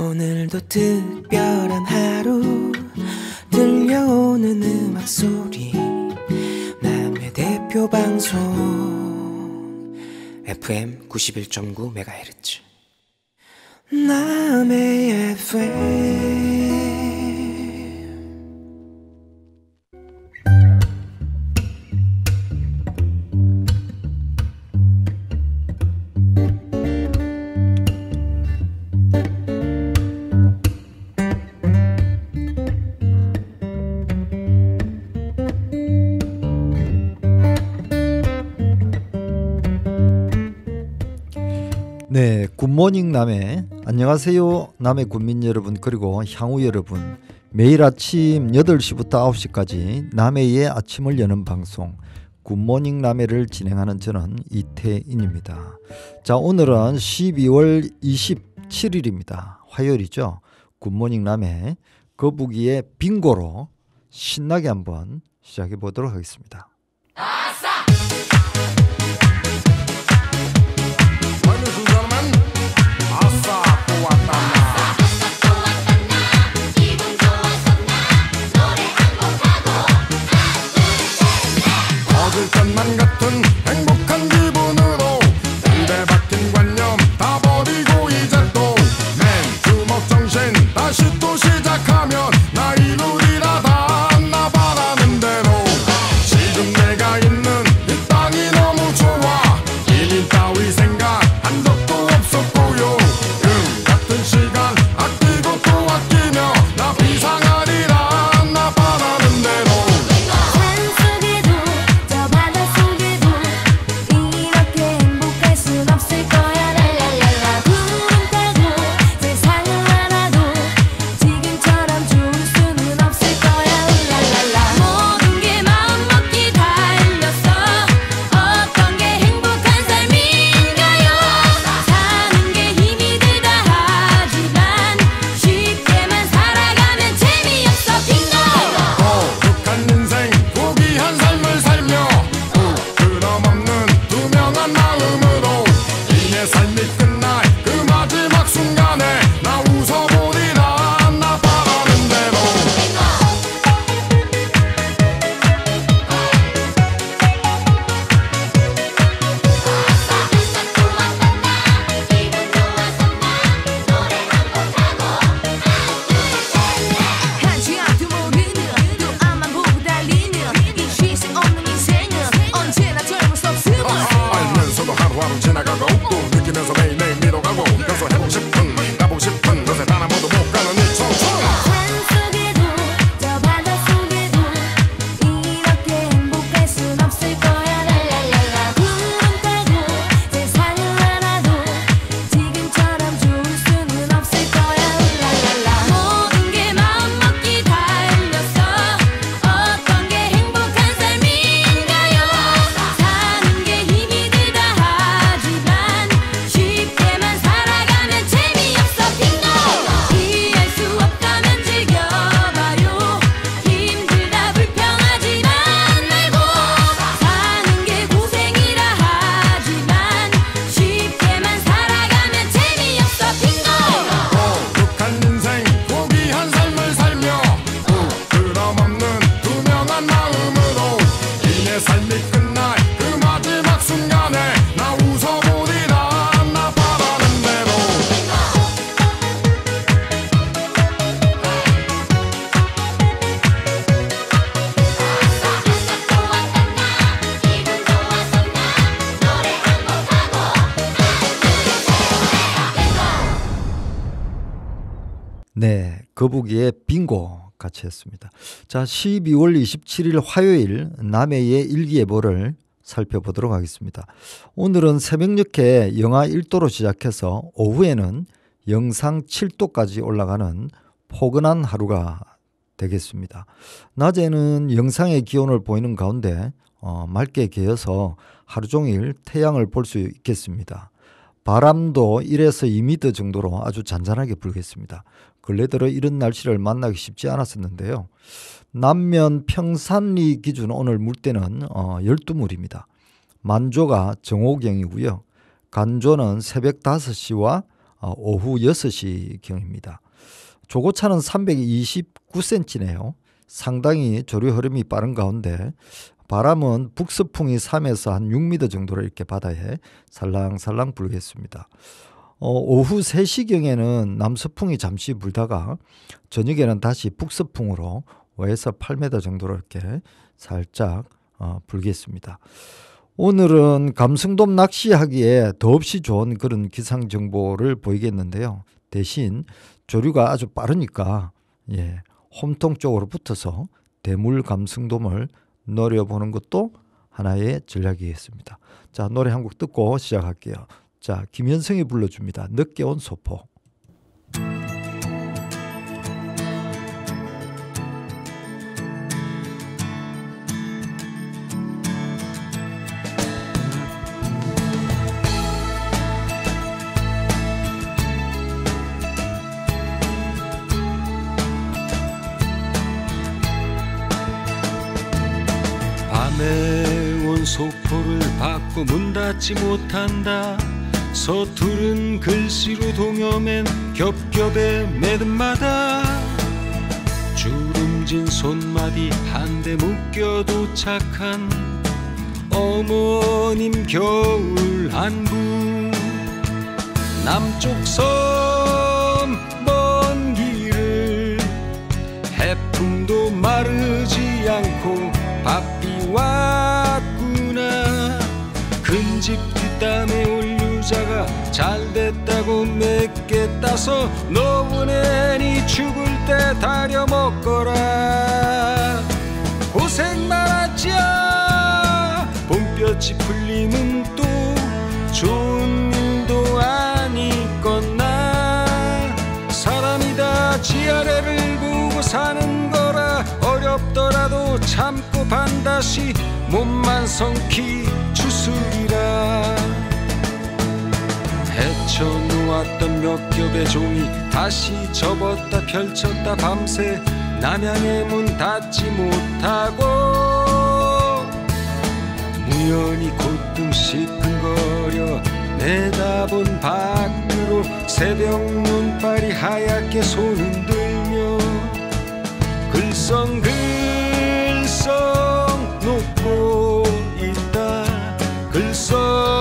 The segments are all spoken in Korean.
오늘도 특별한 하루 들려오는 음악 소리 남의 대표 방송. FM 91.9MHz 남의 FM Good morning 남해. 안녕하세요. 남해 군민 여러분 그리고 향우 여러분. 매일 아침 8시부터 9시까지 남해의 아침을 여는 방송 good morning 남해를 진행하는 저는 이태인입니다. 자 오늘은 12월 27일입니다. 화요일이죠. Good morning 남해. 거북이의 빙고로 신나게 한번 시작해 보도록 하겠습니다. 아싸! I'm not done. 한국의 빙고 같이 했습니다. 자, 12월 27일 화요일 남해의 일기예보를 살펴보도록 하겠습니다. 오늘은 새벽녘에 영하 1도로 시작해서 오후에는 영상 7도까지 올라가는 포근한 하루가 되겠습니다. 낮에는 영상의 기온을 보이는 가운데 어, 맑게 개어서 하루 종일 태양을 볼 수 있겠습니다. 바람도 1에서 2미터 정도로 아주 잔잔하게 불겠습니다. 근래들어 이런 날씨를 만나기 쉽지 않았었는데요. 남면 평산리 기준 오늘 물때는 어, 12물입니다. 만조가 정오경이고요. 간조는 새벽 5시와 어, 오후 6시경입니다. 조고차는 329cm네요. 상당히 조류 흐름이 빠른 가운데 바람은 북서풍이 3에서 한 6m 정도로 이렇게 바다에 살랑살랑 불겠습니다. 어, 오후 3시경에는 남서풍이 잠시 불다가 저녁에는 다시 북서풍으로 5에서 8m 정도로 이렇게 살짝 어, 불겠습니다. 오늘은 감성돔 낚시하기에 더없이 좋은 그런 기상 정보를 보이겠는데요. 대신 조류가 아주 빠르니까 예, 홈통 쪽으로 붙어서 대물 감성돔을 노려보는 것도 하나의 전략이겠습니다. 자 노래 한 곡 듣고 시작할게요. 자 김현성이 불러줍니다. 늦게 온 소포. 밤에 온 소포를 받고 문 닫지 못한다 서투른 글씨로 동여맨 겹겹의 매듭마다. 주름진 손마디 한대 묶여 도착한 어머님 겨울 한부. 남쪽 섬 먼 길을 해풍도 마르지 않고 바삐 왔구나. 큰집 뒷담에 올 유자가 잘 됐다고 몇개 따서 너보내니 죽을 때 다려 먹거라. 고생 많았지야 봄볕이 풀리면 또 좋은 일도 아니겠나. 사람이다 지아래를 보고 사는 거라 어렵더라도 참고 반드시 몸만 성키 주술이라 헤쳐놓았던 몇 겹의 종이 다시 접었다 펼쳤다 밤새 남양의 문 닫지 못하고 무연히 곧등 시큰거려 내다본 밖으로 새벽 눈발이 하얗게 손 흔들며 글썽글썽 녹고 있다. 글썽글썽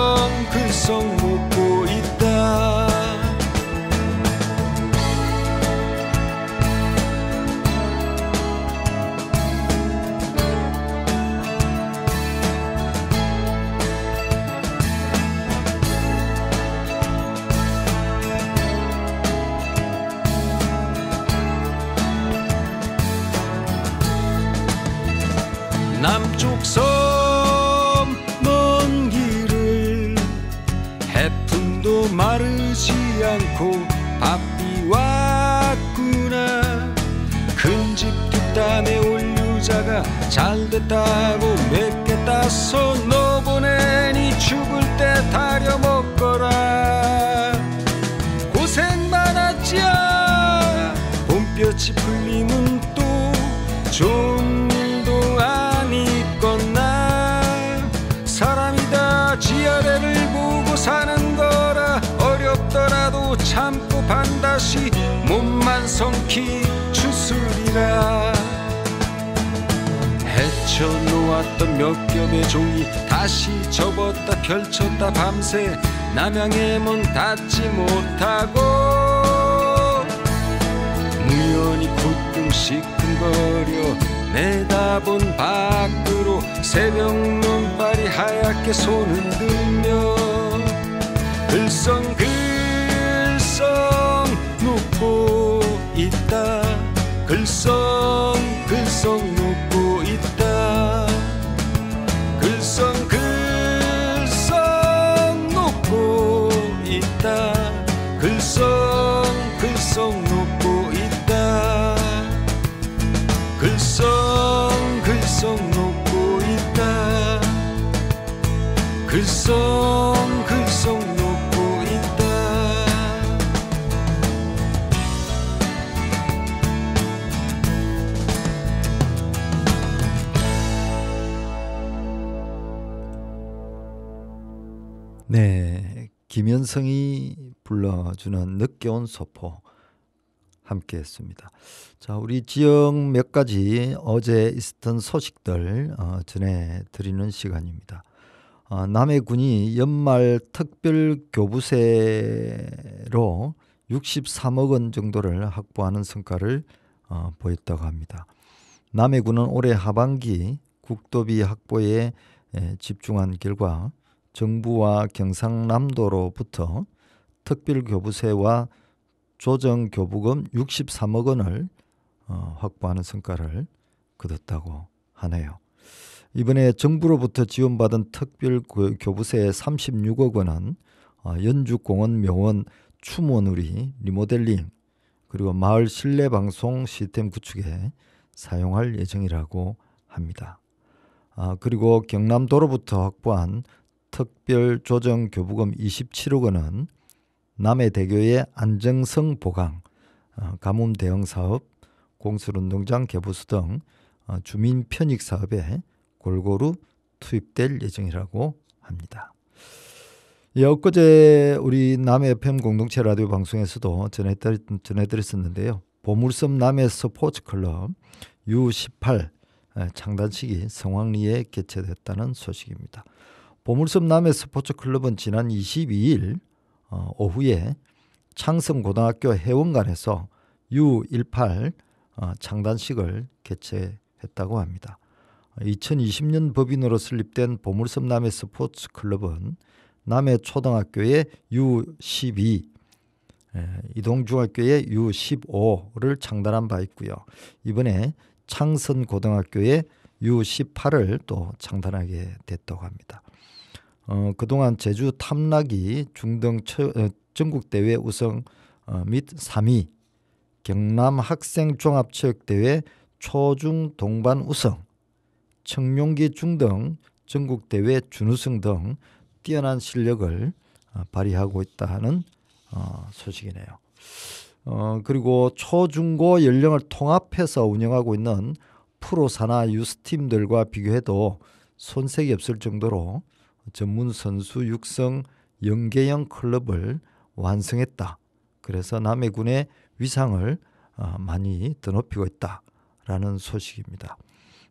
잘 됐다고 몇개 따서 너 보내니 죽을 때 다려 먹거라. 고생 많았지야 봄볕이 풀리면 또 좋은 일도 아니겠나. 사람이다 지아래를 보고 사는 거라 어렵더라도 참고 반드시 몸만 성키 추스리라 헤쳐놓았던 몇 겹의 종이 다시 접었다 펼쳤다 밤새 남양의 문 닫지 못하고 무연히 굳금 시큰거려 내다본 밖으로 새벽 눈발이 하얗게 손흔들며 글썽글썽 눕고 있다. 글썽글썽 네, 김현성이 불러주는 늦게 온 소포 함께 했습니다. 자, 우리 지역 몇 가지 어제 있었던 소식들 어, 전해드리는 시간입니다. 어, 남해군이 연말 특별 교부세로 63억 원 정도를 확보하는 성과를 어, 보였다고 합니다. 남해군은 올해 하반기 국도비 확보에 에, 집중한 결과 정부와 경상남도로부터 특별교부세와 조정교부금 63억 원을 어, 확보하는 성과를 거뒀다고 하네요. 이번에 정부로부터 지원받은 특별교부세 36억 원은 어, 연주공원 묘원 추모누리 리모델링 그리고 마을 실내 방송 시스템 구축에 사용할 예정이라고 합니다. 아, 그리고 경남도로부터 확보한 특별 조정 교부금 27억 원은 남해대교의 안정성 보강, 어, 가뭄 대응 사업, 공설운동장 개보수 등 어, 주민 편익 사업에 골고루 투입될 예정이라고 합니다. 예, 엊그제 우리 남해 FM 공동체 라디오 방송에서도 전해드렸, 전해드렸었는데요. 보물섬 남해 스포츠 클럽 U18 창단식이 성황리에 개최됐다는 소식입니다. 보물섬 남해 스포츠 클럽은 지난 22일 어, 오후에 창성고등학교 해원관에서 U18 어, 창단식을 개최했다고 합니다. 2020년 법인으로 설립된 보물섬 남해 스포츠 클럽은 남해 초등학교의 U12, 이동중학교의 U15를 창단한 바 있고요. 이번에 창선고등학교의 U18을 또 창단하게 됐다고 합니다. 어, 그동안 제주 탐락이 중등 처, 어, 전국대회 우승 어, 및 3위, 경남 학생 종합체육대회 초중 동반 우승, 청룡기 중등 전국대회 준우승 등 뛰어난 실력을 어, 발휘하고 있다는 어, 소식이네요. 어, 그리고 초중고 연령을 통합해서 운영하고 있는 프로사나 유스팀들과 비교해도 손색이 없을 정도로 전문 선수 육성 연계형 클럽을 완성했다. 그래서 남해군의 위상을 어, 많이 드높이고 있다라는 소식입니다.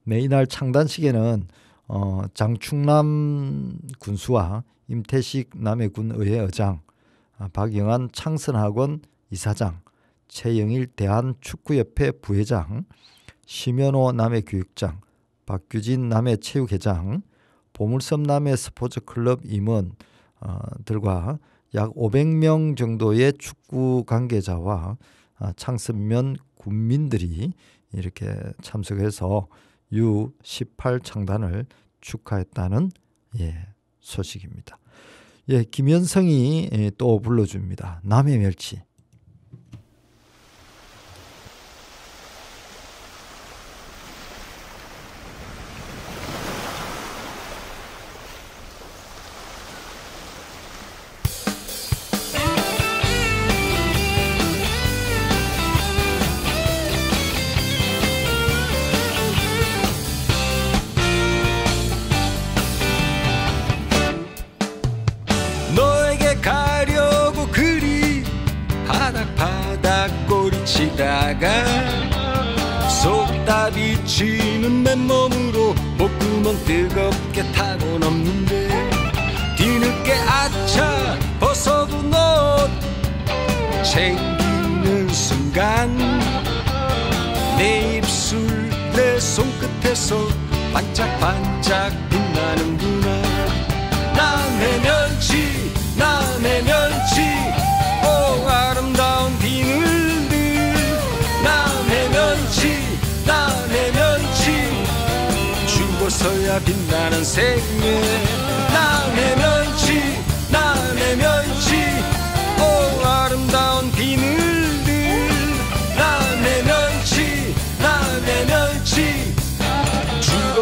네, 이날 창단식에는 어, 장충남 군수와 임태식 남해군 의회 의장, 아, 박영환 창선학원 이사장, 최영일 대한축구협회 부회장, 심현호 남해교육장, 박규진 남해체육회장, 보물섬 남해 스포츠 클럽 임원들과 약 500명 정도의 축구 관계자와 아, 창선면 군민들이 이렇게 참석해서 U18 창단을 축하했다는 예, 소식입니다. 예, 김현성이 예, 또 불러줍니다. 남해 멸치.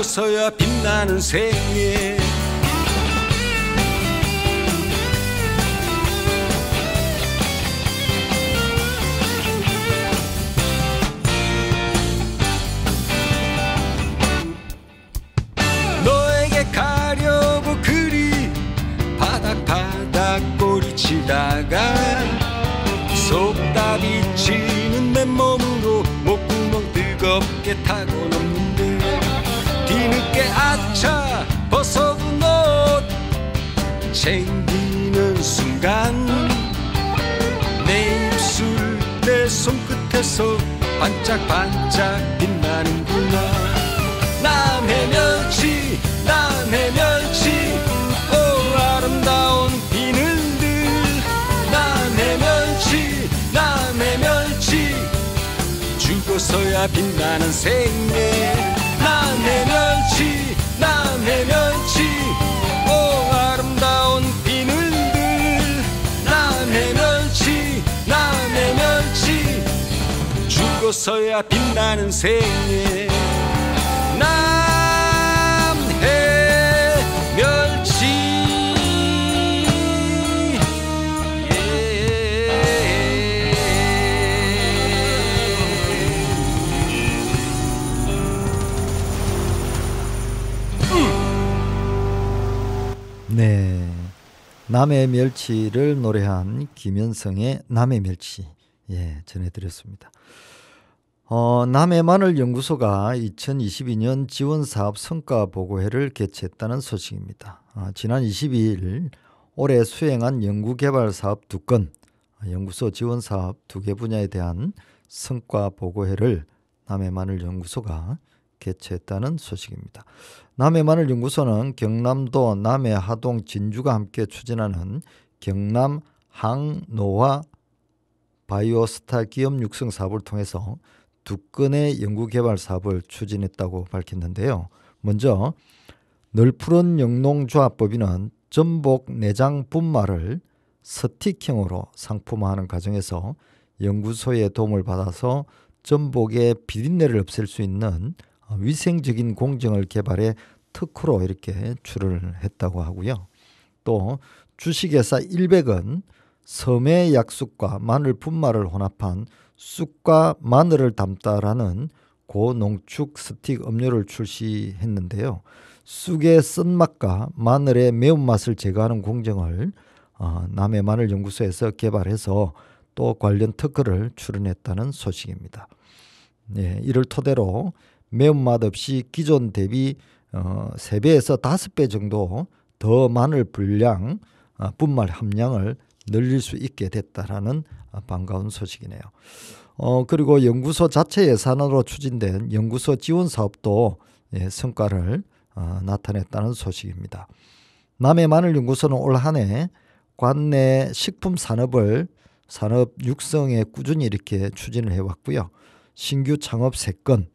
나서야 빛나는 생애. 너에게 가려고 그리 바닥바닥 꼬리치다가 속다 비치는 맨몸으로 목구멍 뜨겁게 타고 챙기는 순간 내 입술 내 손끝에서 반짝반짝 빛나는구나. 남의 멸치 남의 멸치 오 아름다운 비늘들. 남의 멸치 남의 멸치 죽어서야 빛나는 생애. 남의 멸치 남의 멸치 죽어서야 빛나는 생애. 남해 멸치. 네. 남의 멸치를 노래한 김현성의 남의 멸치. 예 전해드렸습니다. 어, 남해 마늘 연구소가 2022년 지원 사업 성과 보고회를 개최했다는 소식입니다. 아, 지난 22일 올해 수행한 연구 개발 사업 두 건, 연구소 지원 사업 두 개 분야에 대한 성과 보고회를 남해 마늘 연구소가 개최했다는 소식입니다. 남해 마늘 연구소는 경남도 남해 하동 진주가 함께 추진하는 경남 항노화 바이오스타 기업 육성 사업을 통해서 두 건의 연구 개발 사업을 추진했다고 밝혔는데요. 먼저 널푸른 영농조합법인은 전복 내장 분말을 스틱형으로 상품화하는 과정에서 연구소의 도움을 받아서 전복의 비린내를 없앨 수 있는 위생적인 공정을 개발해 특허로 이렇게 출원을 했다고 하고요. 또 주식회사 100은 섬의 약쑥과 마늘 분말을 혼합한 쑥과 마늘을 담다라는 고농축 스틱 음료를 출시했는데요. 쑥의 쓴맛과 마늘의 매운맛을 제거하는 공정을 어, 남해 마늘 연구소에서 개발해서 또 관련 특허를 출원했다는 소식입니다. 네, 이를 토대로 매운맛 없이 기존 대비 어, 3배에서 5배 정도 더 마늘 분량, 어, 분말 함량을 늘릴 수 있게 됐다라는 어, 반가운 소식이네요. 어, 그리고 연구소 자체 예산으로 추진된 연구소 지원 사업도 예, 성과를 어, 나타냈다는 소식입니다. 남해 마늘 연구소는 올 한해 관내 식품 산업을 산업 육성에 꾸준히 이렇게 추진을 해왔고요. 신규 창업 3건,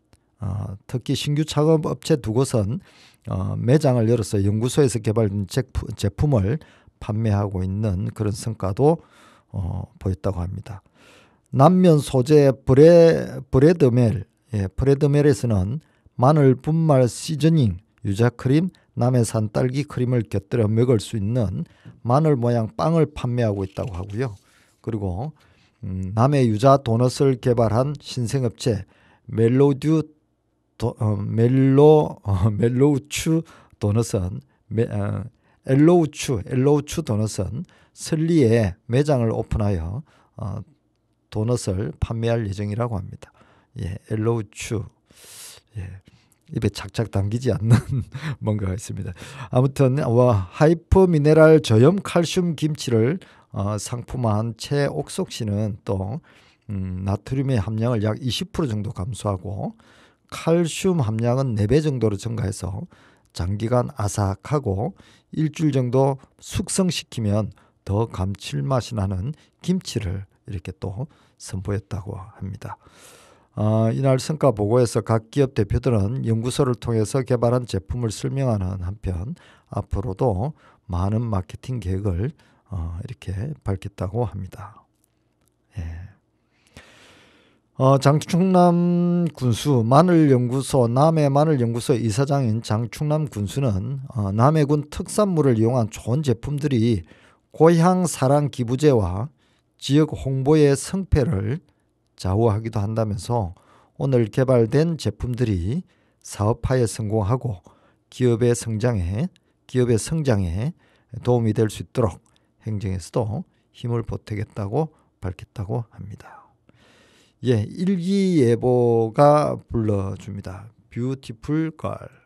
어, 특히 신규 창업 업체 두 곳은 어, 매장을 열어서 연구소에서 개발된 제품, 제품을 판매하고 있는 그런 성과도 어, 보였다고 합니다. 남면 소재 브레, 브레드멜, 예, 브레드멜에서는 마늘 분말 시즈닝, 유자 크림, 남해산 딸기 크림을 곁들여 먹을 수 있는 마늘 모양 빵을 판매하고 있다고 하고요. 그리고 음, 남해 유자 도넛을 개발한 신생업체 멜로듀 도, 어, 멜로 어, 멜로우추 도넛은 메, 어, 엘로우추 엘로우추 도넛은 설리에 매장을 오픈하여 어, 도넛을 판매할 예정이라고 합니다. 예, 엘로우추 예, 입에 착착 당기지 않는 뭔가가 있습니다. 아무튼 와 hyper 미네랄 저염 칼슘 김치를 어, 상품화한 최옥석 씨는 또 음, 나트륨의 함량을 약 20% 정도 감소하고 칼슘 함량은 4배 정도로 증가해서 장기간 아삭하고 일주일 정도 숙성시키면 더 감칠맛이 나는 김치를 이렇게 또 선보였다고 합니다. 어, 이날 성과 보고에서 각 기업 대표들은 연구소를 통해서 개발한 제품을 설명하는 한편 앞으로도 많은 마케팅 계획을 어, 이렇게 밝혔다고 합니다. 예. 어, 장충남 군수 마늘연구소 남해 마늘연구소 이사장인 장충남 군수는 어, 남해군 특산물을 이용한 좋은 제품들이 고향 사랑 기부제와 지역 홍보의 성패를 좌우하기도 한다면서 오늘 개발된 제품들이 사업화에 성공하고 기업의 성장에 기업의 성장에 도움이 될 수 있도록 행정에서도 힘을 보태겠다고 밝혔다고 합니다. 예, 일기예보가 불러줍니다. 뷰티풀 걸.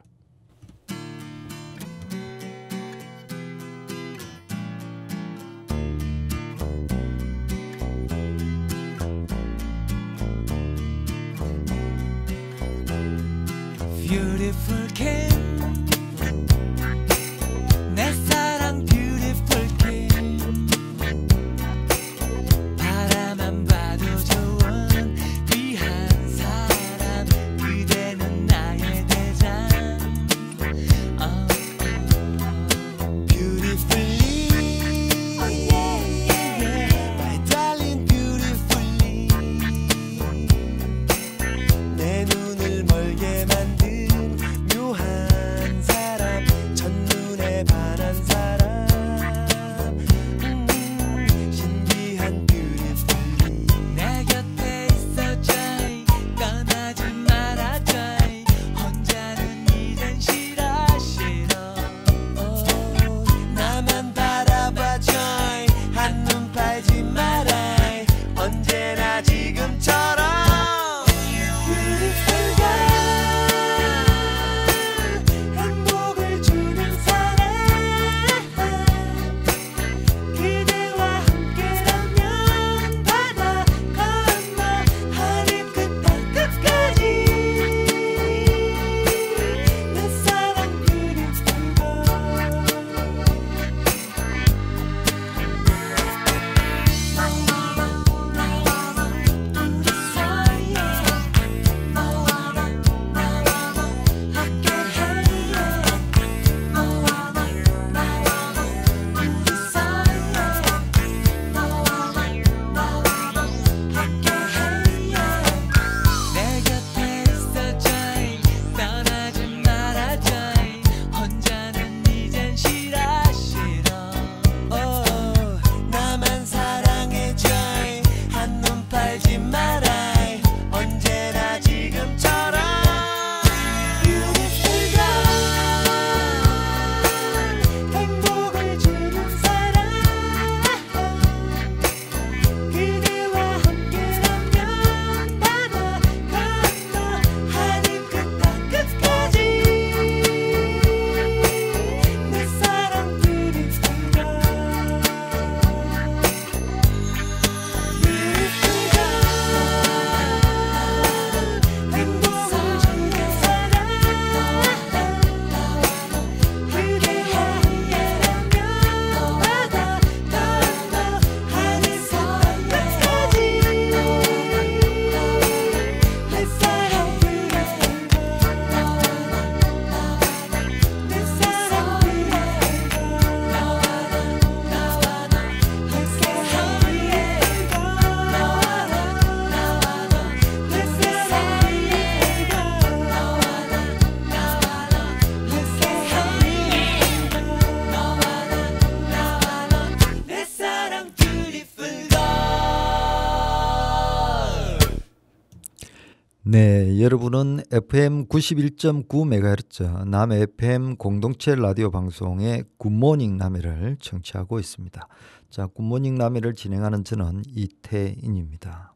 네, 여러분은 FM 91.9MHz 남해 FM 공동체 라디오 방송의 굿모닝 남해를 청취하고 있습니다. 자, 굿모닝 남해를 진행하는 저는 이태인입니다.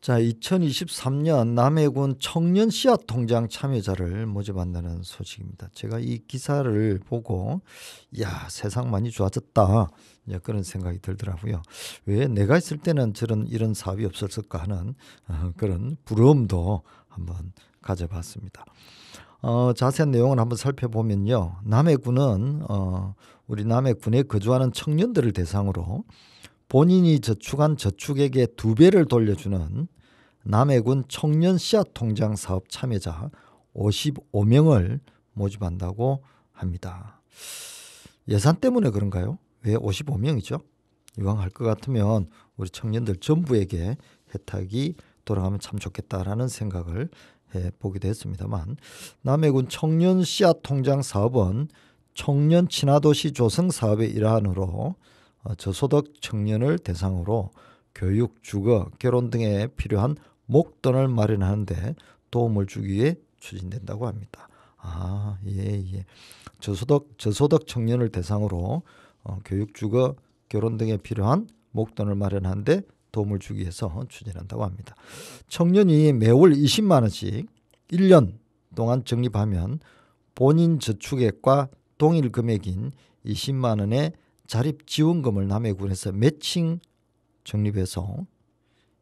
자, 2023년 남해군 청년 씨앗 통장 참여자를 모집한다는 소식입니다. 제가 이 기사를 보고 야, 세상 많이 좋아졌다. 예, 그런 생각이 들더라고요. 왜 내가 있을 때는 저런 이런 사업이 없었을까 하는 어, 그런 부러움도 한번 가져봤습니다. 어, 자세한 내용을 한번 살펴보면요. 남해군은 어, 우리 남해군에 거주하는 청년들을 대상으로 본인이 저축한 저축액의 두 배를 돌려주는 남해군 청년 씨앗 통장 사업 참여자 55명을 모집한다고 합니다. 예산 때문에 그런가요? 왜 55명이죠? 이왕 할 것 같으면 우리 청년들 전부에게 혜택이 돌아가면 참 좋겠다라는 생각을 해 보기도 했습니다만 남해군 청년 씨앗 통장 사업은 청년 친화도시 조성 사업의 일환으로 어, 저소득 청년을 대상으로 교육, 주거, 결혼 등에 필요한 목돈을 마련하는데 도움을 주기 위해 추진된다고 합니다. 아, 예, 예. 저소득 저소득 청년을 대상으로 어, 교육, 주거, 결혼 등에 필요한 목돈을 마련하는데 도움을 주기 위해서 추진한다고 합니다. 청년이 매월 20만 원씩 1년 동안 적립하면 본인 저축액과 동일 금액인 20만 원의 자립 지원금을 남해군에서 매칭 적립해서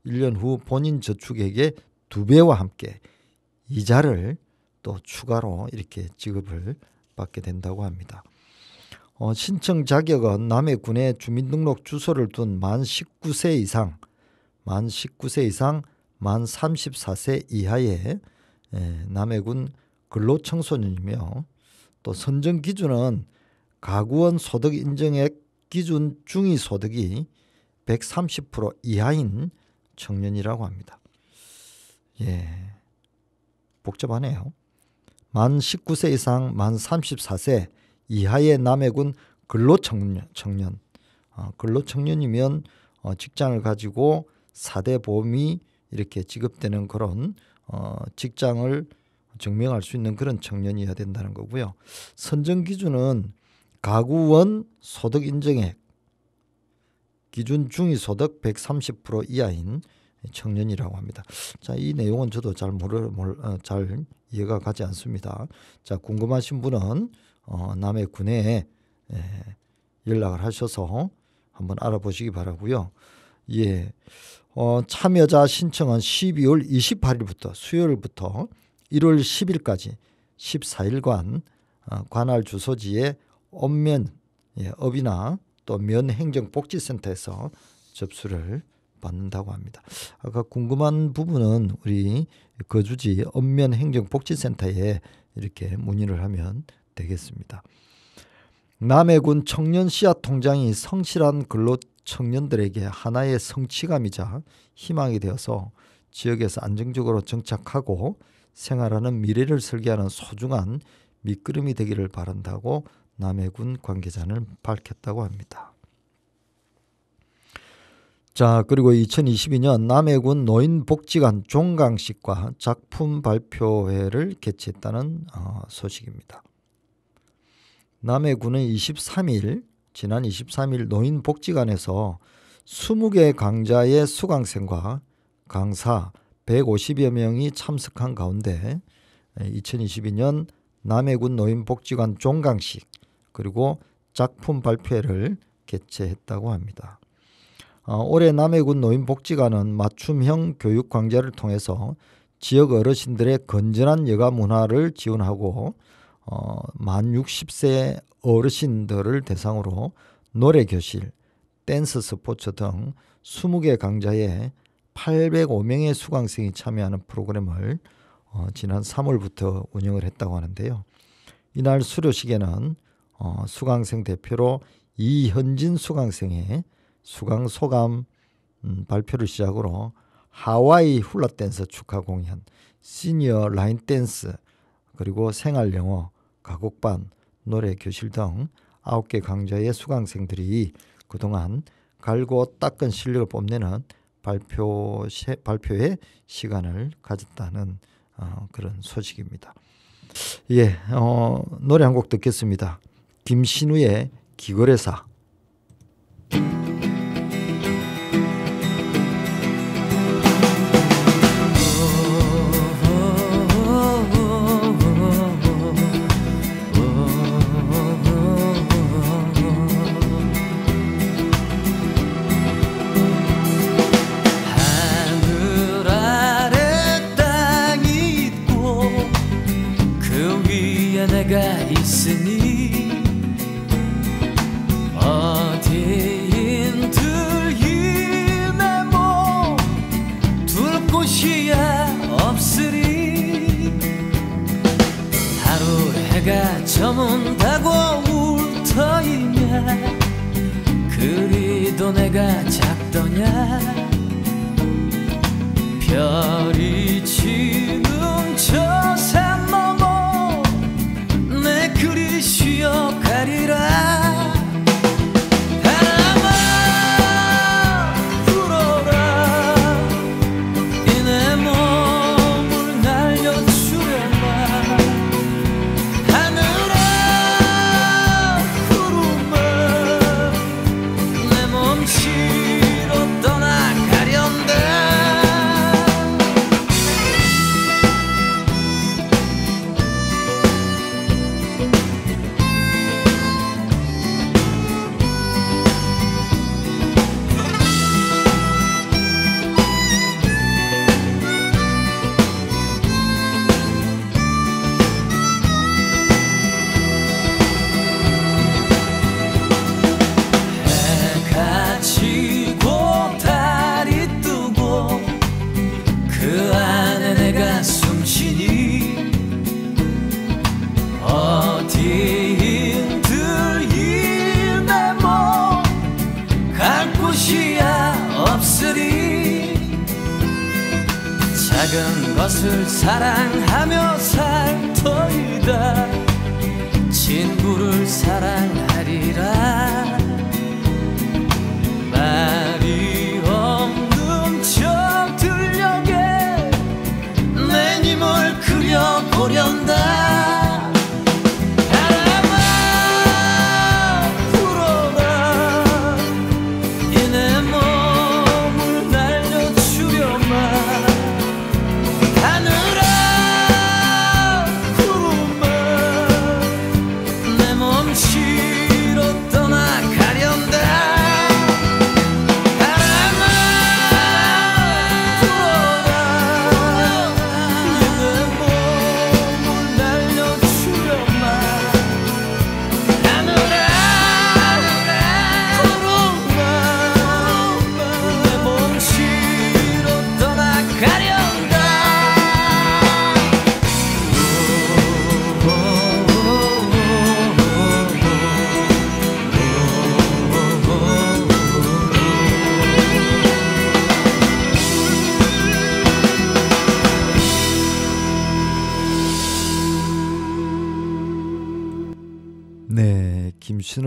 1년 후 본인 저축액의 두 배와 함께 이자를 또 추가로 이렇게 지급을 받게 된다고 합니다. 어, 신청 자격은 남해군에 주민등록 주소를 둔 만 19세 이상, 만 19세 이상, 만 34세 이하의 에, 남해군 근로청소년이며 또 선정 기준은 가구원 소득 인정액 기준 중위 소득이 130% 이하인 청년이라고 합니다. 예. 복잡하네요. 만 19세 이상 만 34세 이하의 남해군 근로청년 청년 어, 근로청년이면 어, 직장을 가지고 4대 보험이 이렇게 지급되는 그런 어, 직장을 증명할 수 있는 그런 청년이어야 된다는 거고요. 선정 기준은 가구원 소득 인정액 기준 중위 소득 130% 이하인 청년이라고 합니다. 자, 이 내용은 저도 잘 모르 몰, 어, 잘 이해가 가지 않습니다. 자, 궁금하신 분은 어, 남해 군에 예, 연락을 하셔서 한번 알아보시기 바라고요. 예. 어, 참여자 신청은 12월 28일부터 수요일부터 1월 10일까지 14일간 어, 관할 주소지에 업면 예, 업이나 또 면 행정복지센터에서 접수를 받는다고 합니다. 아까 궁금한 부분은 우리 거주지 업면 행정복지센터에 이렇게 문의를 하면 되겠습니다. 남해군 청년 씨앗 통장이 성실한 근로 청년들에게 하나의 성취감이자 희망이 되어서 지역에서 안정적으로 정착하고 생활하는 미래를 설계하는 소중한 밑그림이 되기를 바란다고 남해군 관계자는 밝혔다고 합니다. 자 그리고 2022년 남해군 노인복지관 종강식과 작품 발표회를 개최했다는 어, 소식입니다. 남해군은 23일 지난 23일 노인복지관에서 20개 강좌의 수강생과 강사 150여 명이 참석한 가운데 2022년 남해군 노인복지관 종강식 그리고 작품 발표회를 개최했다고 합니다. 어, 올해 남해군 노인복지관은 맞춤형 교육 강좌를 통해서 지역 어르신들의 건전한 여가 문화를 지원하고 어, 만 60세 어르신들을 대상으로 노래 교실, 댄스 스포츠 등 20개 강좌에 805명의 수강생이 참여하는 프로그램을 어, 지난 3월부터 운영을 했다고 하는데요. 이날 수료식에는 어, 수강생 대표로 이현진 수강생의 수강 소감 음, 발표를 시작으로 하와이 훌라 댄스 축하 공연, 시니어 라인 댄스, 그리고 생활 영어, 가곡반, 노래 교실 등 아홉 개 강좌의 수강생들이 그동안 갈고 닦은 실력을 뽐내는 발표 발표회 시간을 가졌다는 어, 그런 소식입니다. 예, 어, 노래 한 곡 듣겠습니다. 김신우의 기거래사. 작은 것을 사랑하며 살 터이다. 친구를 사랑하리라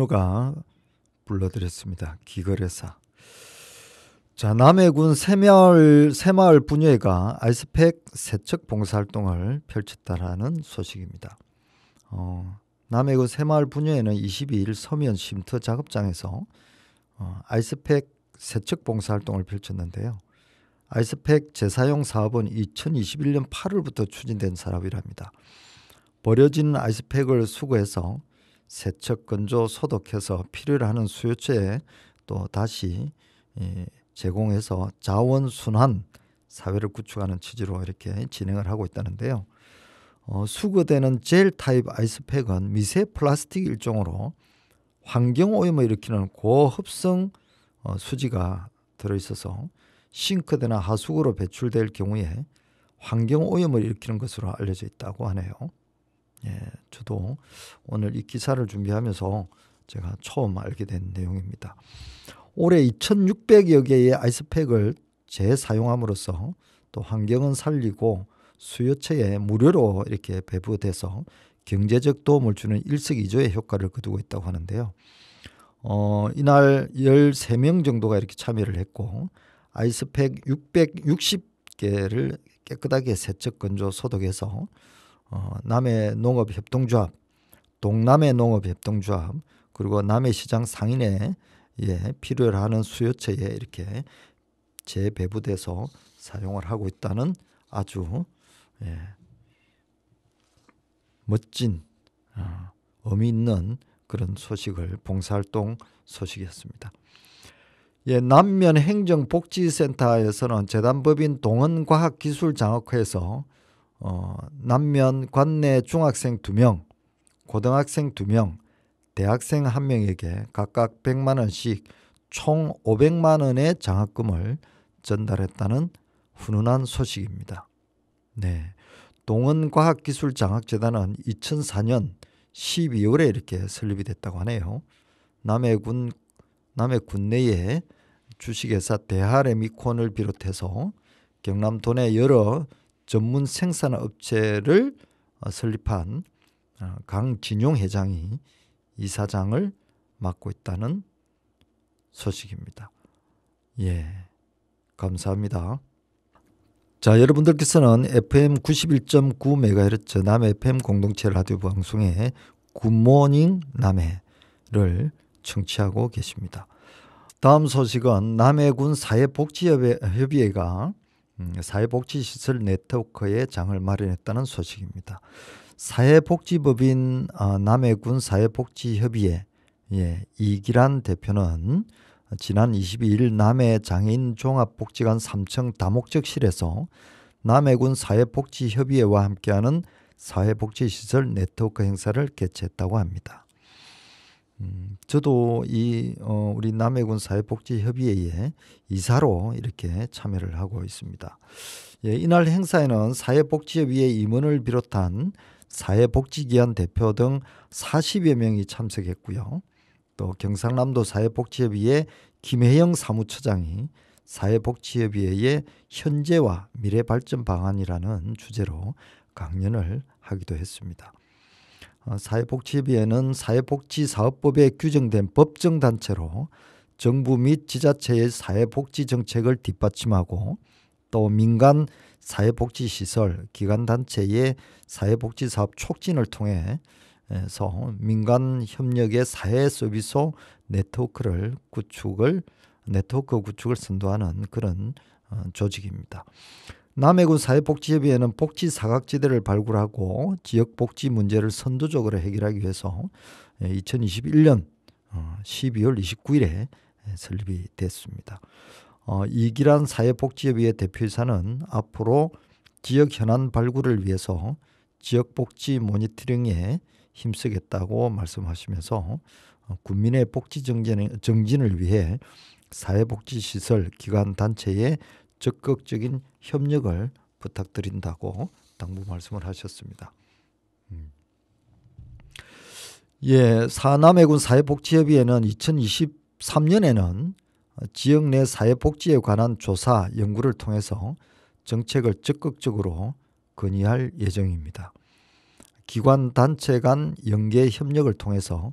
김신우가 불러드렸습니다. 기거래사. 자, 남해군 새마을 새마을 분회가 아이스팩 세척 봉사활동을 펼쳤다라는 소식입니다. 어, 남해군 새마을 분회에는 22일 서면 쉼터 작업장에서 어, 아이스팩 세척 봉사활동을 펼쳤는데요. 아이스팩 재사용 사업은 2021년 8월부터 추진된 사업이랍니다. 버려지는 아이스팩을 수거해서 세척, 건조, 소독해서 필요로 하는 수요처에 또 다시 예, 제공해서 자원 순환 사회를 구축하는 취지로 이렇게 진행을 하고 있다는데요. 어, 수거되는 젤 타입 아이스팩은 미세 플라스틱 일종으로 환경 오염을 일으키는 고흡성 어, 수지가 들어 있어서 싱크대나 하수구로 배출될 경우에 환경 오염을 일으키는 것으로 알려져 있다고 하네요. 예, 저도 오늘 이 기사를 준비하면서 제가 처음 알게 된 내용입니다. 올해 2,600여 개의 아이스팩을 재사용함으로써 또 환경은 살리고 수요처에 무료로 이렇게 배부돼서 경제적 도움을 주는 일석이조의 효과를 거두고 있다고 하는데요. 어, 이날 13명 정도가 이렇게 참여를 했고 아이스팩 660개를 깨끗하게 세척 건조 소독해서 어, 남해 농업 협동조합, 동남해 농업 협동조합 그리고 남해시장 상인에 예, 필요로 하는 수요처에 이렇게 재배부돼서 사용을 하고 있다는 아주 예, 멋진 어, 의미 있는 그런 소식을 봉사활동 소식이었습니다. 예, 남면 행정복지센터에서는 재단법인 동원과학기술장학회에서 어, 남면 관내 중학생 2명, 고등학생 2명, 대학생 1명에게 각각 100만 원씩 총 500만 원의 장학금을 전달했다는 훈훈한 소식입니다. 네. 동원과학기술장학재단은 2004년 12월에 이렇게 설립이 됐다고 하네요. 남해군 남해 군 내에 주식회사 대하레미콘을 비롯해서 경남 도 내 여러 전문 생산 업체를 어, 설립한 어, 강진용 회장이 이사장을 맡고 있다는 소식입니다. 예, 감사합니다. 자, 여러분들께서는 FM 91.9MHz 남해 FM 공동체 라디오 방송의 굿모닝 남해를 청취하고 계십니다. 다음 소식은 남해군 사회복지협의회가 음, 사회복지시설 네트워크의 장을 마련했다는 소식입니다. 사회복지법인 어, 남해군 사회복지협의회 예, 이기란 대표는 지난 22일 남해 장애인 종합복지관 3층 다목적실에서 남해군 사회복지협의회와 함께하는 사회복지시설 네트워크 행사를 개최했다고 합니다. 음, 저도 이 어, 우리 남해군 사회복지협의회에 이사로 이렇게 참여를 하고 있습니다. 예, 이날 행사에는 사회복지협의회 임원을 비롯한 사회복지기관 대표 등 40여 명이 참석했고요. 또 경상남도 사회복지협의회 김혜영 사무처장이 사회복지협의회의 현재와 미래 발전 방안이라는 주제로 강연을 하기도 했습니다. 어, 사회복지협의회는 사회복지사업법에 규정된 법정 단체로 정부 및 지자체의 사회복지 정책을 뒷받침하고 또 민간 사회복지시설, 기관단체의 사회복지사업 촉진을 통해 서 민간 협력의 사회 서비스 네트워크를 구축을 네트워크 구축을 선도하는 그런 어, 조직입니다. 남해군 사회복지협의회는 복지 사각지대를 발굴하고 지역 복지 문제를 선도적으로 해결하기 위해서 2021년 12월 29일에 설립이 됐습니다. 어, 이기란 사회복지협의회 대표이사는 앞으로 지역 현안 발굴을 위해서 지역 복지 모니터링에 힘쓰겠다고 말씀하시면서 어, 국민의 복지 정진을 위해 사회복지시설 기관 단체의 적극적인 협력을 부탁드린다고 당부 말씀을 하셨습니다. 음. 예, 사남해군 사회복지협의회는 2023년에는 지역 내 사회복지에 관한 조사 연구를 통해서 정책을 적극적으로 건의할 예정입니다. 기관 단체 간 연계 협력을 통해서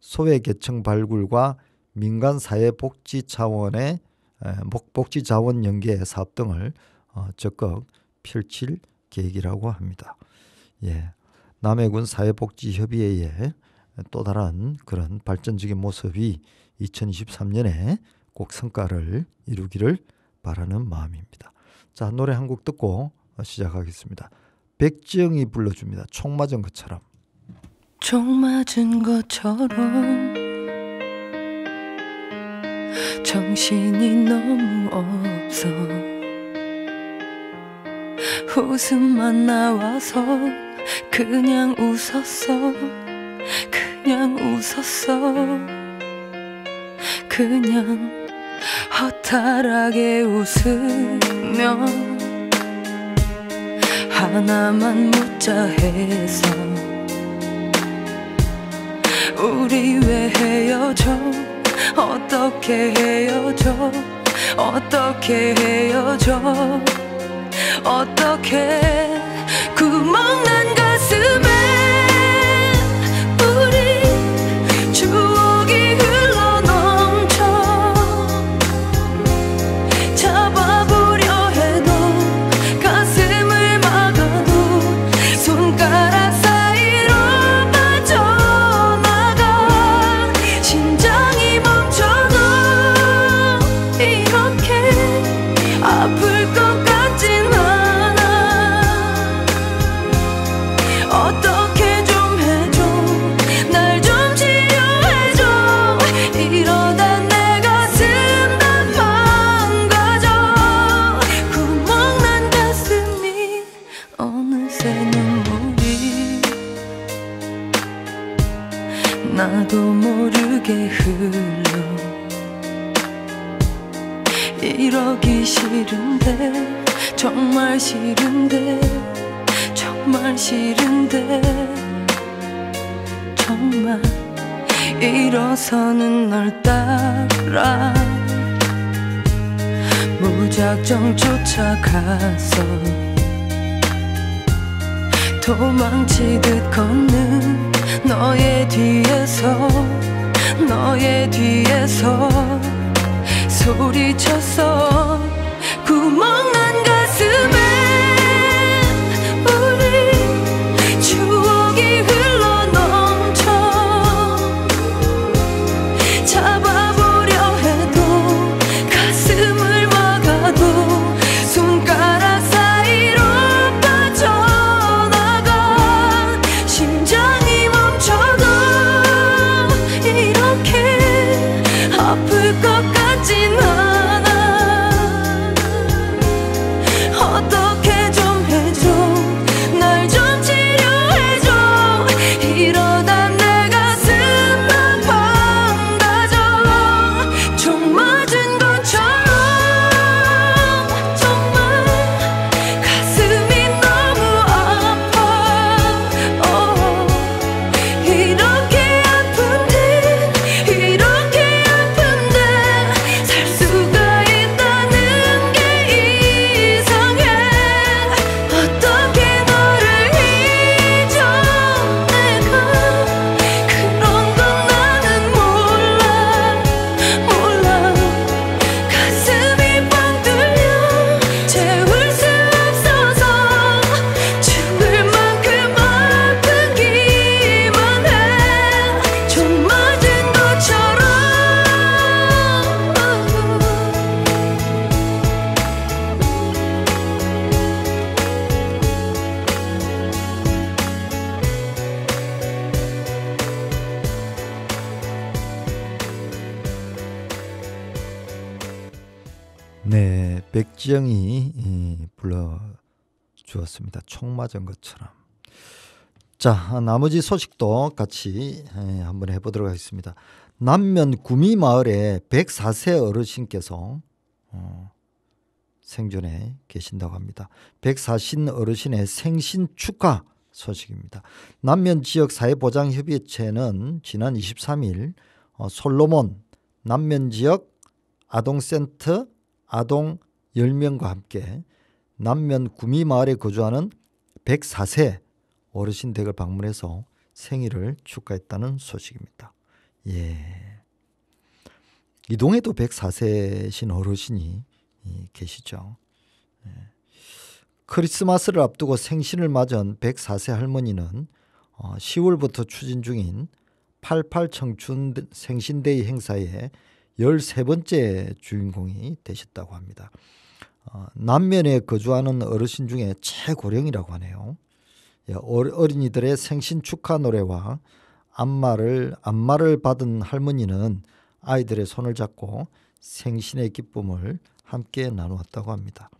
소외 계층 발굴과 민간 사회복지 차원의 복지 자원 연계 사업 등을 어, 적극 펼칠 계획이라고 합니다. 예, 남해군 사회복지협의회의 또 다른 그런 발전적인 모습이 2023년에 꼭 성과를 이루기를 바라는 마음입니다. 자 노래 한 곡 듣고 시작하겠습니다. 백지영이 불러줍니다. 총 맞은 것처럼. 총 맞은 것처럼 정신이 너무 없어. 웃음만 나와서 그냥 웃었어. 그냥 웃었어. 그냥 허탈하게 웃으며 하나만 묻자 해서 우리 왜 헤어져 어떻게 헤어져? 어떻게 헤어져? 어떻게 구멍난 가슴 일어서는 널 따라 무작정 쫓아가서 도망치듯 걷는 너의 뒤에서 너의 뒤에서 소리쳤어. 구멍 주었습니다. 총 맞은 것처럼. 자, 나머지 소식도 같이 에, 한번 해보도록 하겠습니다. 남면 구미 마을에 104세 어르신께서 어, 생존에 계신다고 합니다. 104신 어르신의 생신 축하 소식입니다. 남면 지역 사회보장협의체는 지난 23일 어, 솔로몬 남면 지역 아동센터 아동 10명과 함께 남면 구미 마을에 거주하는 104세 어르신 댁을 방문해서 생일을 축하했다는 소식입니다. 예. 이동에도 104세신 어르신이 이, 계시죠. 예. 크리스마스를 앞두고 생신을 맞은 104세 할머니는 어, 10월부터 추진 중인 88 청춘 생신데이 행사의 13번째 주인공이 되셨다고 합니다. 어, 남면에 거주하는 어르신 중에 최고령이라고 하네요. 예, 어린이들의 생신 축하 노래와 안마를 안마를 받은 할머니는 아이들의 손을 잡고 생신의 기쁨을 함께 나누었다고 합니다.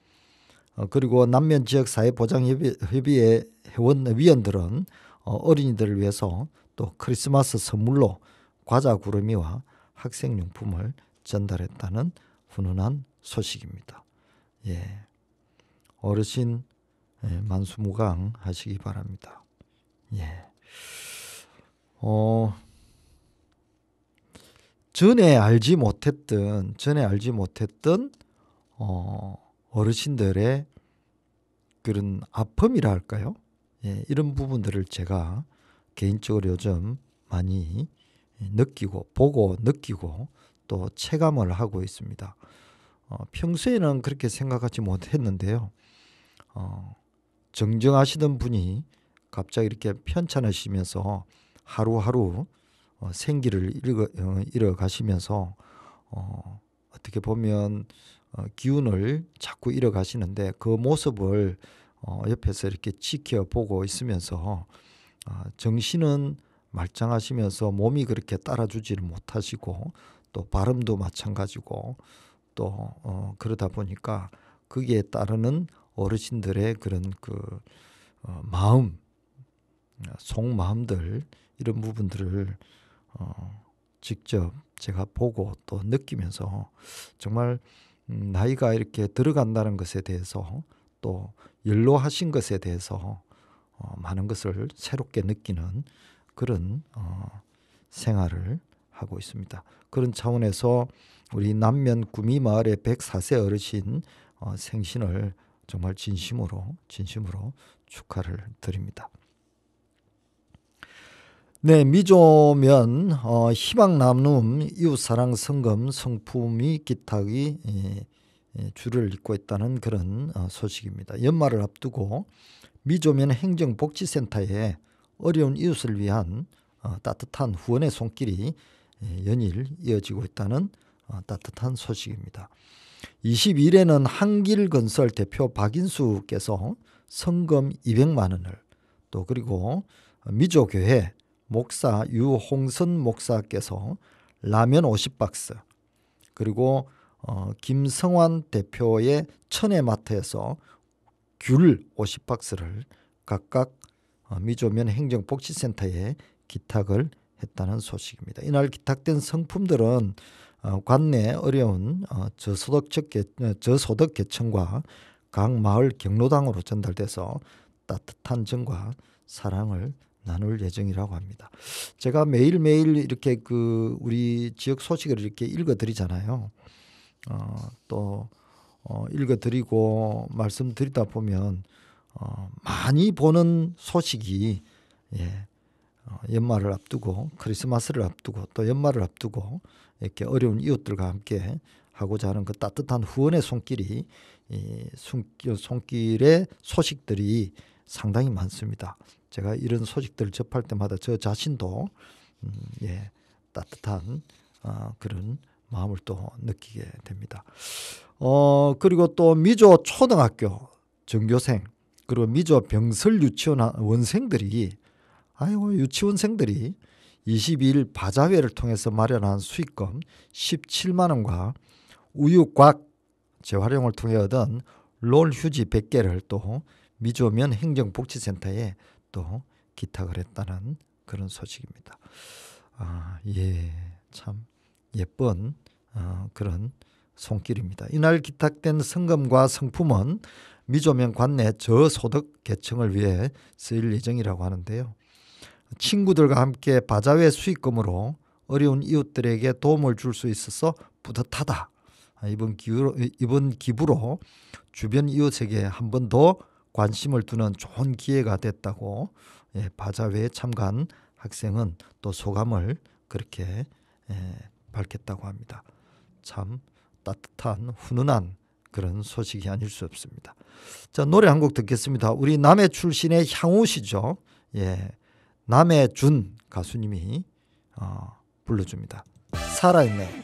어, 그리고 남면 지역 사회 보장 협의회 회원 위원들은 어, 어린이들을 위해서 또 크리스마스 선물로 과자 구름이와 학생 용품을 전달했다는 훈훈한 소식입니다. 예. 어르신 예, 만수무강 하시기 바랍니다. 예. 어, 전에 알지 못했던 전에 알지 못했던 어, 어르신들의 그런 아픔이라 할까요? 예, 이런 부분들을 제가 개인적으로 요즘 많이 느끼고 보고 느끼고 또 체감을 하고 있습니다. 어, 평소에는 그렇게 생각하지 못했는데요. 어, 정정하시던 분이 갑자기 이렇게 편찮으시면서 하루하루 어, 생기를 잃어, 어, 잃어가시면서 어, 어떻게 보면 어, 기운을 자꾸 잃어가시는데 그 모습을 어, 옆에서 이렇게 지켜보고 있으면서 어, 정신은 말짱하시면서 몸이 그렇게 따라주지를 못하시고 또 발음도 마찬가지고 또 어, 그러다 보니까 거기에 따르는 어르신들의 그런 그 어, 마음, 어, 속마음들 이런 부분들을 어, 직접 제가 보고 또 느끼면서 정말 음, 나이가 이렇게 들어간다는 것에 대해서 또 연로하신 것에 대해서 어, 많은 것을 새롭게 느끼는 그런 어, 생활을 하고 있습니다. 그런 차원에서 우리 남면 구미 마을의 104세 어르신 어, 생신을 정말 진심으로 진심으로 축하를 드립니다. 네, 미조면 어, 희망 나눔 이웃 사랑 성금 성품이 기탁이 예, 예, 줄을 잇고 있다는 그런 어, 소식입니다. 연말을 앞두고 미조면 행정복지센터에 어려운 이웃을 위한 어, 따뜻한 후원의 손길이 예, 연일 이어지고 있다는 어, 따뜻한 소식입니다. 22일에는 한길건설 대표 박인수께서 성금 200만 원을 또 그리고 미조교회 목사 유홍선 목사께서 라면 50박스 그리고 어, 김성환 대표의 천혜마트에서 귤 50박스를 각각 어, 미조면 행정복지센터에 기탁을 했다는 소식입니다. 이날 기탁된 성품들은 어, 관내 어려운 어, 저소득 계, 어, 저소득 계층과 각 마을 경로당으로 전달돼서 따뜻한 정과 사랑을 나눌 예정이라고 합니다. 제가 매일매일 이렇게 그 우리 지역 소식을 이렇게 읽어 드리잖아요. 어, 또 어, 읽어 드리고 말씀드리다 보면 어, 많이 보는 소식이 예, 어, 연말을 앞두고 크리스마스를 앞두고 또 연말을 앞두고 이렇게 어려운 이웃들과 함께 하고자 하는 그 따뜻한 후원의 손길이 이 손길, 손길의 소식들이 상당히 많습니다. 제가 이런 소식들을 접할 때마다 저 자신도 음, 예, 따뜻한 어, 그런 마음을 또 느끼게 됩니다. 어 그리고 또 미조 초등학교 전교생 그리고 미조 병설 유치원 원생들이 아이고 유치원생들이 22일 바자회를 통해서 마련한 수익금 17만 원과 우유곽 재활용을 통해 얻은 롤 휴지 100개를 또 미조면 행정복지센터에 또 기탁을 했다는 그런 소식입니다. 아, 예, 참 예쁜 어, 그런 손길입니다. 이날 기탁된 성금과 성품은 미조면 관내 저소득 계층을 위해 쓰일 예정이라고 하는데요. 친구들과 함께 바자회 수익금으로 어려운 이웃들에게 도움을 줄 수 있어서 뿌듯하다. 아, 이번 기부로, 이번 기부로 주변 이웃에게 한 번 더 관심을 두는 좋은 기회가 됐다고 예, 바자회에 참가한 학생은 또 소감을 그렇게 예, 밝혔다고 합니다. 참 따뜻한 훈훈한 그런 소식이 아닐 수 없습니다. 자 노래 한 곡 듣겠습니다. 우리 남해 출신의 향우 씨죠. 예, 남해준 가수님이 어, 불러줍니다. 살아있네.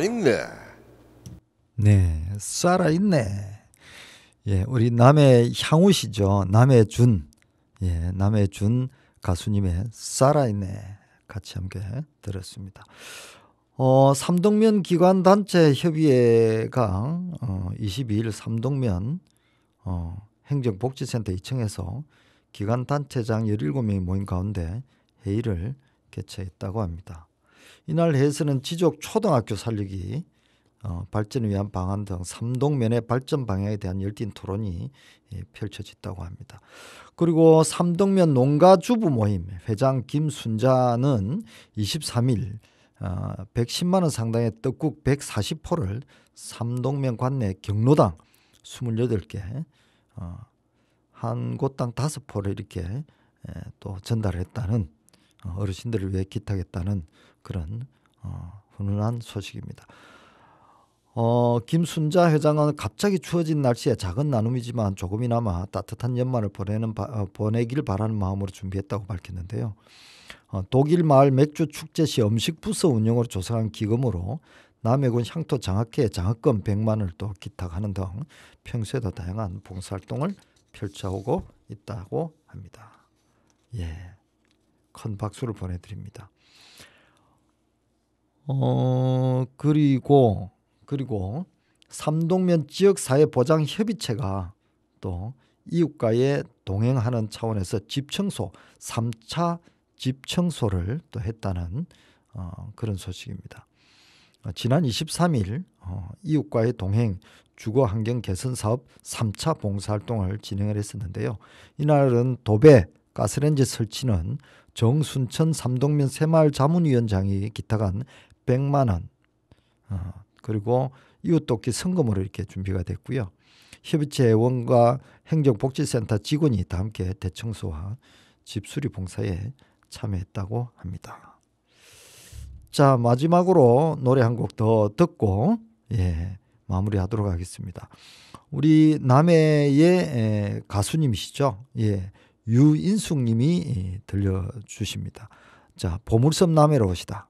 살아있네. 네, 살아있네. 예, 우리 남해 향우 씨죠. 남해 준. 예, 남해 준 가수님의 살아있네. 같이 함께 들었습니다. 어, 삼동면 기관단체 협의회가 어, 22일 삼동면 어, 행정복지센터 2층에서 기관단체장 17명이 모인 가운데 회의를 개최했다고 합니다. 이날 회의에서는 지적 초등학교 살리기 어, 발전을 위한 방안 등 삼동면의 발전 방향에 대한 열띤 토론이 예, 펼쳐졌다고 합니다. 그리고 삼동면 농가 주부 모임 회장 김순자는 23일 어, 110만 원 상당의 떡국 140포를 삼동면 관내 경로당 28개 어, 한 곳당 5포를 이렇게 에, 또 전달했다는 어, 어르신들을 위해 기탁했다는 그런 어, 훈훈한 소식입니다. 어, 김순자 회장은 갑자기 추워진 날씨에 작은 나눔이지만 조금이나마 따뜻한 연말을 보내는 바, 어, 보내길 바라는 마음으로 준비했다고 밝혔는데요. 어, 독일 마을 맥주 축제 시 음식 부서 운영으로 조성한 기금으로 남해군 향토 장학회 장학금 100만 원을 또 기탁하는 등 평소에도 다양한 봉사활동을 펼쳐오고 있다고 합니다. 예, 큰 박수를 보내드립니다. 어 그리고 그리고 삼동면 지역사회 보장 협의체가 또 이웃과의 동행하는 차원에서 집 청소 3차 집 청소를 또 했다는 어, 그런 소식입니다. 어, 지난 23일 어, 이웃과의 동행 주거 환경 개선 사업 3차 봉사활동을 진행을 했었는데요. 이날은 도배 가스레인지 설치는 정순천 삼동면 새마을 자문위원장이 기탁한 100만 원 어, 그리고 이웃돕기 성금으로 이렇게 준비가 됐고요. 협의체 회원과 행정복지센터 직원이 다 함께 대청소와 집 수리 봉사에 참여했다고 합니다. 자 마지막으로 노래 한 곡 더 듣고 예 마무리하도록 하겠습니다. 우리 남해의 에, 가수님이시죠. 예 유인숙 님이 예, 들려주십니다. 자 보물섬 남해로 오시다.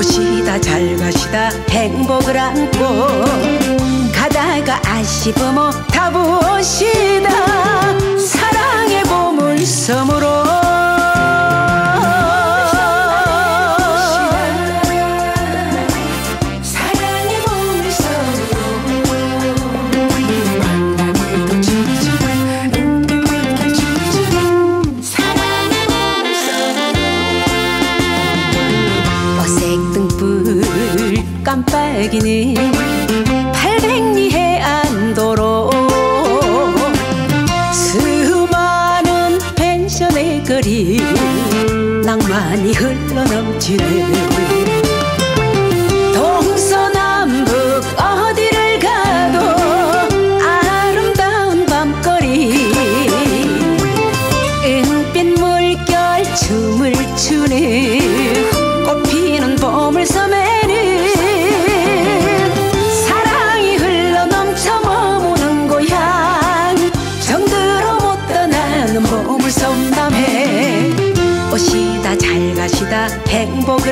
오시다 잘 가시다 행복을 안고 가다가 아쉬워 타보시다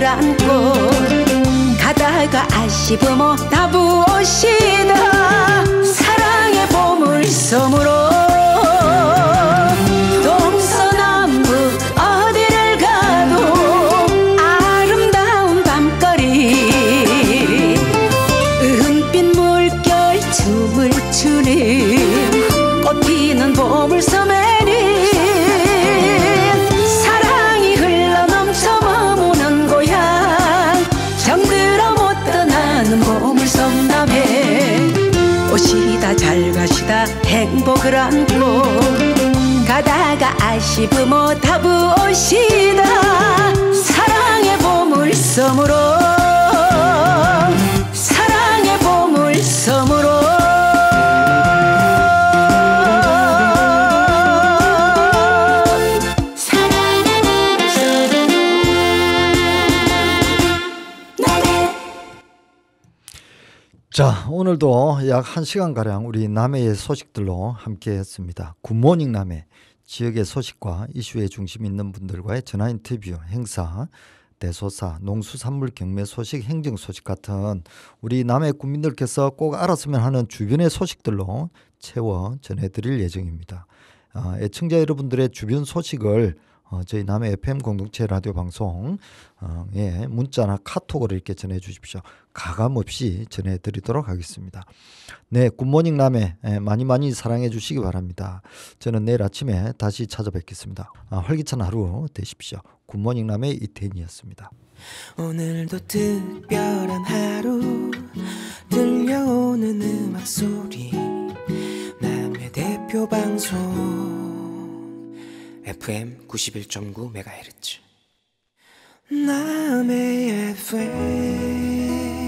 안고 가다가 아쉬워 못 타부오시다 사랑의 보물섬으로 안고 가다가 아시브 못하부 오시다 사랑의 보물섬으로 오늘도 약 1시간가량 우리 남해의 소식들로 함께 했습니다. 굿모닝 남해, 지역의 소식과 이슈에 중심 있는 분들과의 전화 인터뷰, 행사, 대소사, 농수산물 경매 소식, 행정 소식 같은 우리 남해 국민들께서 꼭 알았으면 하는 주변의 소식들로 채워 전해드릴 예정입니다. 아, 애청자 여러분들의 주변 소식을 어, 저희 남해 FM 공동체 라디오 방송에 문자나 카톡으로 이렇게 전해 주십시오. 가감 없이 전해 드리도록 하겠습니다. 네, 굿모닝 남해 예, 많이 많이 사랑해 주시기 바랍니다. 저는 내일 아침에 다시 찾아뵙겠습니다. 아, 활기찬 하루 되십시오. 굿모닝 남해 이태인이었습니다. 오늘도 특별한 하루 들려오는 음악 소리 남의 대표 방송 FM 91.9 MHz 남의 FM